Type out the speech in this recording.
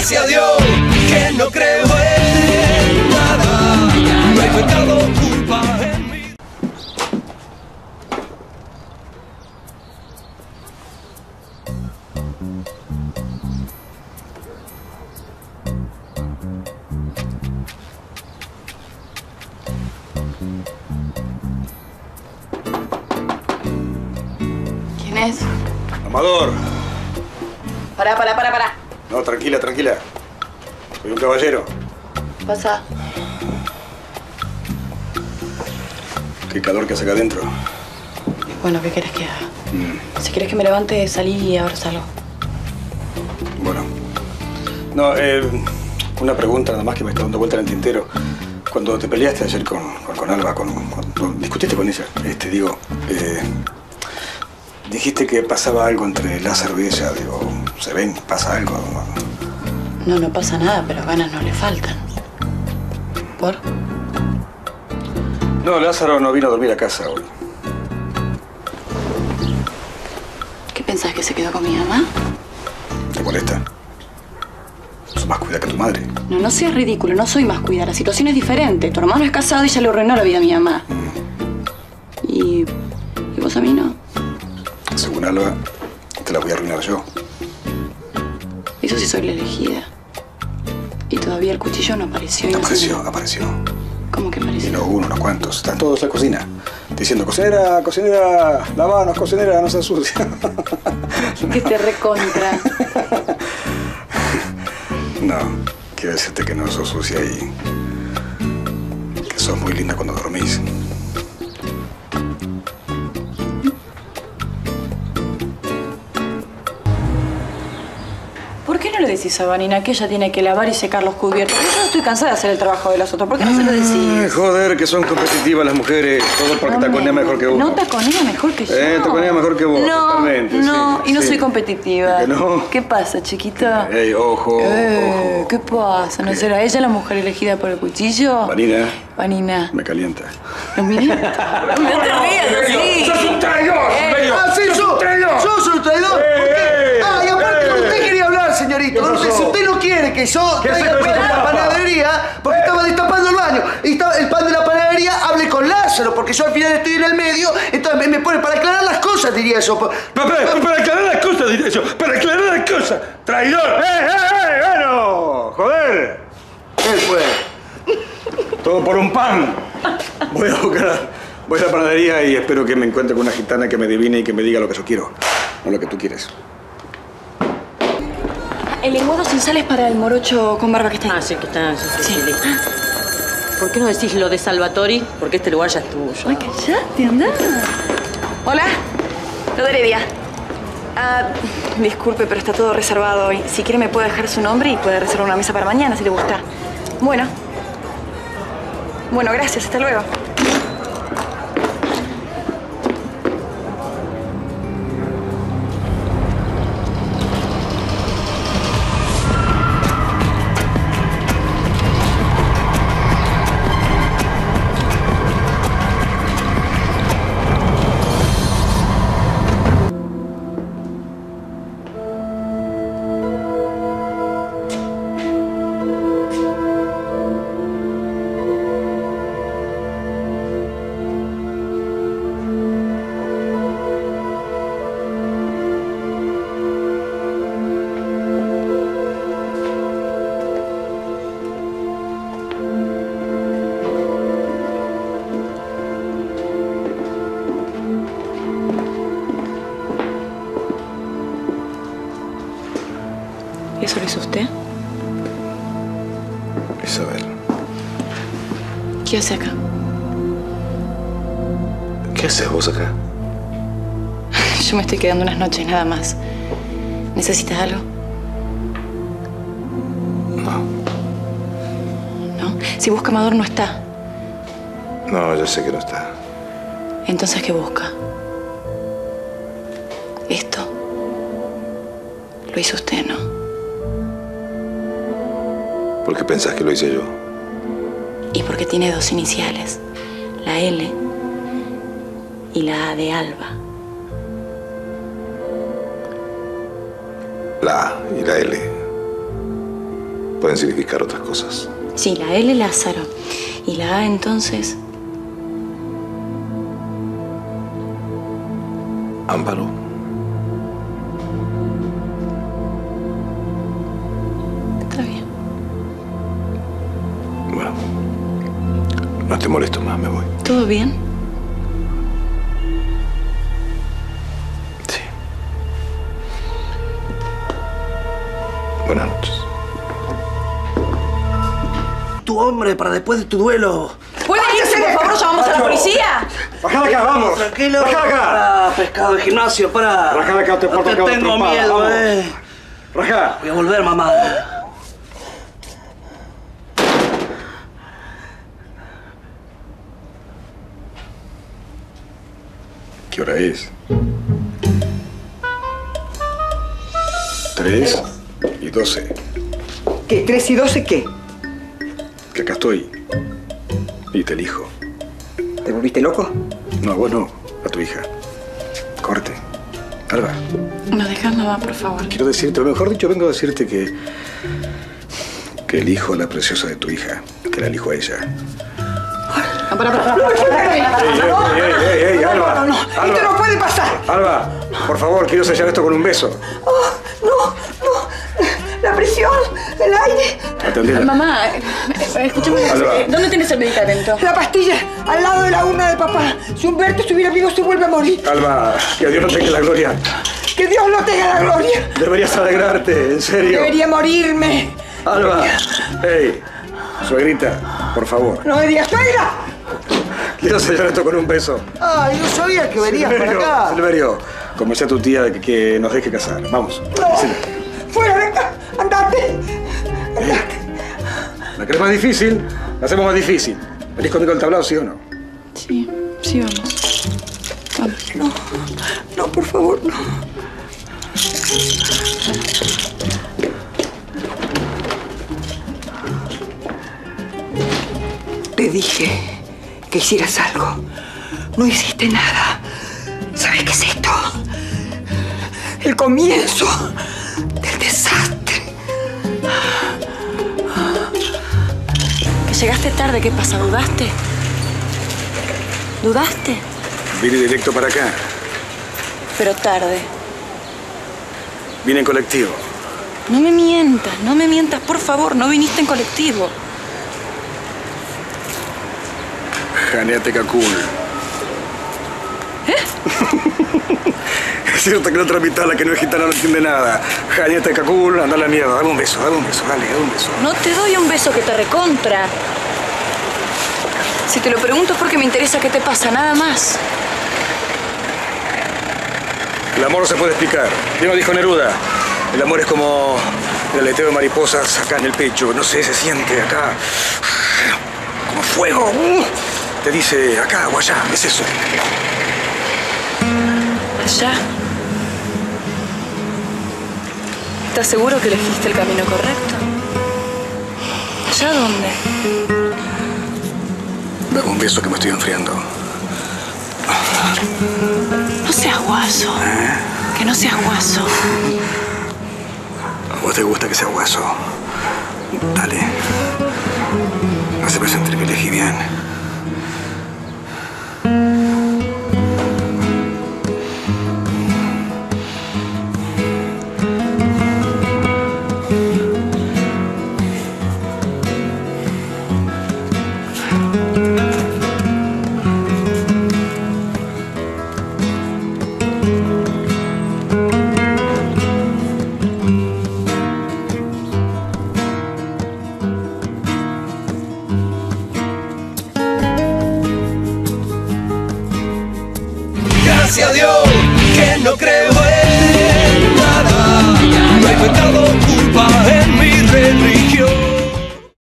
gracias a Dios que no creo en nada. No hay pecado, culpa en mí. ¿Quién es? Amador. Pará, pará, pará, pará. No, tranquila, tranquila. Soy un caballero. Pasa. Qué calor que hace acá adentro. Bueno, ¿qué querés que haga? Si quieres que me levante, salí y ahora salgo. Bueno. No, eh, una pregunta nada más que me está dando vuelta en el tintero. Cuando te peleaste ayer con, con, con Alba, con, discutiste con ella, este, digo, eh, dijiste que pasaba algo entre Lázaro y ella. Digo, ¿se ven? ¿Pasa algo? No, no pasa nada, pero ganas no le faltan. ¿Por? No, Lázaro no vino a dormir a casa hoy. ¿Qué pensás que se quedó con mi mamá? ¿Te molesta? Sos más cuida que tu madre. No, no seas ridículo, no soy más cuidada. La situación es diferente. Tu hermano es casado y ya le arruinó la vida a mi mamá. Y. ¿Y vos a mí no? Alba, te la voy a arruinar yo. Eso sí soy la elegida. Y todavía el cuchillo no apareció. y no se Apareció, me- apareció. ¿Cómo que Y apareció? no uno, no cuantos. Están todos en la cocina. Diciendo, cocinera, cocinera, la manos, cocinera, no se ensucia. Que te recontra. No, quiero decirte que no sos sucia y que sos muy linda cuando dormís. No le decís a Vanina que ella tiene que lavar y secar los cubiertos? Yo no estoy cansada de hacer el trabajo de los otros. ¿Por qué no se lo Ay, decís? joder, que son competitivas las mujeres. Todo porque No taconea me- mejor que uno. No taconea mejor que yo. Eh, taconea mejor que vos, No, totalmente, no, sí, y no sí. soy competitiva. ¿Qué pasa, chiquita? Ey, ojo, Eh, ojo. ¿Qué pasa? ¿No ¿Qué? será ella la mujer elegida por el cuchillo? Vanina, Vanina. me calienta. No, mira. No te rías así. un traidor! Ah, sí, yo. Yo soy un traidor. ¿Por qué? Ah, y aparte con usted quería hablar, señorito. Con usted, si usted no quiere que yo traiga el pan de la panadería, porque estaba destapando el baño, y estaba el pan de la panadería, hable con Lázaro, porque yo al final estoy en el medio, entonces me, pone para aclarar las cosas, diría yo. Pa- pa- para aclarar las cosas, diré yo. Para aclarar las cosas. ¡Traidor! ¡Eh, eh, eh! ¡Bueno! ¡Joder! Él fue. Todo por un pan. Voy a buscar. Voy a la panadería y espero que me encuentre con una gitana que me adivine y que me diga lo que yo quiero. No lo que tú quieres. El lenguado sin sal es para el morocho con barba que está ahí. Ah, sí, que está. Sí, sí, Sí. ¿Por qué no decís lo de Salvatori? Porque este lugar ya es tuyo. Ay, callate, anda. Hola, lo de Heredia. Ah, disculpe, pero está todo reservado hoy. Si quiere me puede dejar su nombre y puede reservar una mesa para mañana, si le gusta. Bueno. Bueno, gracias. Hasta luego. ¿Eso lo hizo usted? Isabel, ¿Qué hace acá? ¿qué haces vos acá? Yo me estoy quedando unas noches nada más. ¿Necesitas algo? No, ¿No? Si busca Amador no está. no, yo sé que no está. Entonces, ¿qué busca? Esto. Lo hizo usted, ¿no? ¿Por qué pensás que lo hice yo? Y porque tiene dos iniciales. La L y la A de Alba. La A y la L. pueden significar otras cosas. Sí, la L Lázaro. Y la A entonces. Ámbaro. No te molesto más, me voy. ¿Todo bien? Sí. Buenas noches. Tu hombre para después de tu duelo. ¿Puede irse, por favor? ¿Llamamos a la policía? Bajá de acá, vamos. Tranquilo. Bajá de acá. Para, pescado de gimnasio, para. Rajá de acá, te No porto te acá, tengo miedo, eh. Rajá. Voy a volver, mamá. ¿Qué hora es? Tres y doce. ¿Qué? ¿Tres y doce qué? Que acá estoy. Y te elijo. ¿Te volviste loco? No, a vos no. A tu hija. Corte. Alba, No dejas, mamá, por favor. quiero decirte, o mejor dicho, vengo a decirte que... Que elijo a la preciosa de tu hija. Que la elijo a ella. No, para, para, para. No, no, Alba. esto no puede pasar. Alba, por favor, quiero sellar esto con un beso. Oh, no, no. La presión, el aire, Atendela. Mamá, eh, eh, escúchame. Eh, ¿Dónde tienes el medicamento? la pastilla al lado de la urna de papá. Si Humberto estuviera vivo se vuelve a morir. Alba, que Dios no tenga la gloria. Que Dios no tenga la gloria. Deberías alegrarte, en serio. Debería morirme. Alba, hey, suegrita, por favor. No me digas, suegra. Quiero sellar esto con un beso. Ay, no sabía que venías para Silverio, acá. Silverio, convencé a tu tía de que, que nos deje casar. Vamos. decile. Fuera de acá. Andate. La querés más difícil, la hacemos más difícil. ¿Venís conmigo al tablado, sí o no? Sí, sí, vamos. Vamos. No, no, por favor, no. Te dije que hicieras algo. No hiciste nada. ¿Sabes qué es esto? El comienzo del desastre. Que llegaste tarde, ¿qué pasa? ¿Dudaste? ¿Dudaste? Vine directo para acá. Pero tarde. Vine en colectivo. No me mientas, no me mientas, por favor, no viniste en colectivo. Janeateca cool. es cierto que la otra mitad, la que no es gitana, no entiende nada. Janeateca cool, anda a la mierda. Dame un beso, dame un beso, dale, dame un beso. No te doy un beso que te recontra. Si te lo pregunto es porque me interesa qué te pasa, nada más. El amor no se puede explicar. Bien lo dijo Neruda. El amor es como el aleteo de mariposas acá en el pecho. No sé, se siente acá. Como fuego. Te dice acá o allá. Es eso. Allá. ¿Estás seguro que elegiste el camino correcto? ¿Allá dónde? Dame un beso que me estoy enfriando. No seas guaso. Que no seas guaso. ¿A vos te gusta que sea hueso? Dale. Haceme sentir que elegí bien. Gracias a Dios que no creo en nada. No he